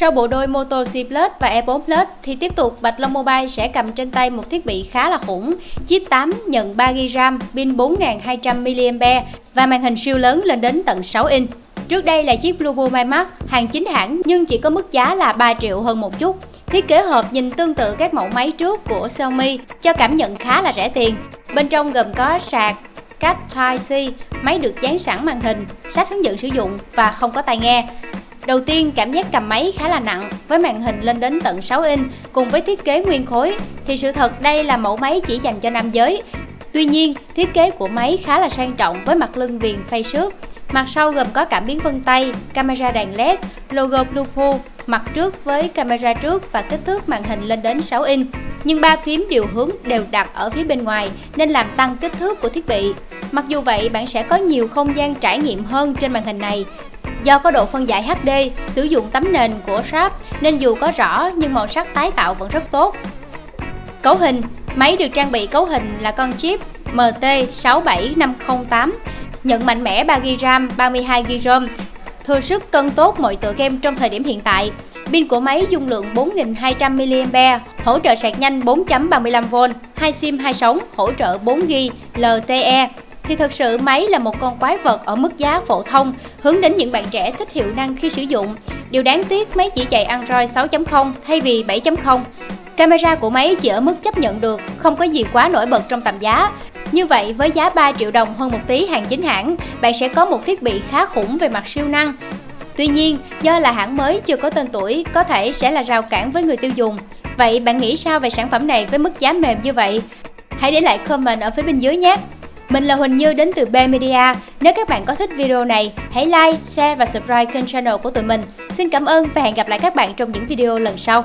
Sau bộ đôi Moto C Plus và E 4 Plus thì tiếp tục Bạch Long Mobile sẽ cầm trên tay một thiết bị khá là khủng. Chip 8 nhận 3GB RAM, pin 4200 mAh và màn hình siêu lớn lên đến tận 6 inch. Trước đây là chiếc Blue My Max hàng chính hãng nhưng chỉ có mức giá là 3 triệu hơn một chút. Thiết kế hộp nhìn tương tự các mẫu máy trước của Xiaomi cho cảm nhận khá là rẻ tiền. Bên trong gồm có sạc, cáp Type-C, máy được dán sẵn màn hình, sách hướng dẫn sử dụng và không có tai nghe. Đầu tiên, cảm giác cầm máy khá là nặng với màn hình lên đến tận 6 inch cùng với thiết kế nguyên khối thì sự thật đây là mẫu máy chỉ dành cho nam giới. Tuy nhiên, thiết kế của máy khá là sang trọng với mặt lưng viền phay xước. Mặt sau gồm có cảm biến vân tay, camera đèn LED, logo Bluetooth, mặt trước với camera trước và kích thước màn hình lên đến 6 inch. Nhưng ba phím điều hướng đều đặt ở phía bên ngoài nên làm tăng kích thước của thiết bị. Mặc dù vậy, bạn sẽ có nhiều không gian trải nghiệm hơn trên màn hình này. Do có độ phân giải HD, sử dụng tấm nền của Sharp nên dù có rõ nhưng màu sắc tái tạo vẫn rất tốt. Cấu hình Máy được trang bị cấu hình là con chip MT67508, nhận mạnh mẽ 3GB RAM, 32GB ROM, thừa sức cân tốt mọi tựa game trong thời điểm hiện tại. Pin của máy dung lượng 4200 mAh, hỗ trợ sạc nhanh 4.35V, 2 SIM 2 sóng, hỗ trợ 4GB LTE. Thì thật sự máy là một con quái vật ở mức giá phổ thông, hướng đến những bạn trẻ thích hiệu năng khi sử dụng. Điều đáng tiếc máy chỉ chạy Android 6.0 thay vì 7.0. Camera của máy chỉ ở mức chấp nhận được, không có gì quá nổi bật trong tầm giá. Như vậy, với giá 3 triệu đồng hơn một tí hàng chính hãng, bạn sẽ có một thiết bị khá khủng về mặt siêu năng. Tuy nhiên, do là hãng mới chưa có tên tuổi, có thể sẽ là rào cản với người tiêu dùng. Vậy bạn nghĩ sao về sản phẩm này với mức giá mềm như vậy? Hãy để lại comment ở phía bên dưới nhé! Mình là Huỳnh Như đến từ B Media. Nếu các bạn có thích video này, hãy like, share và subscribe kênh channel của tụi mình. Xin cảm ơn và hẹn gặp lại các bạn trong những video lần sau.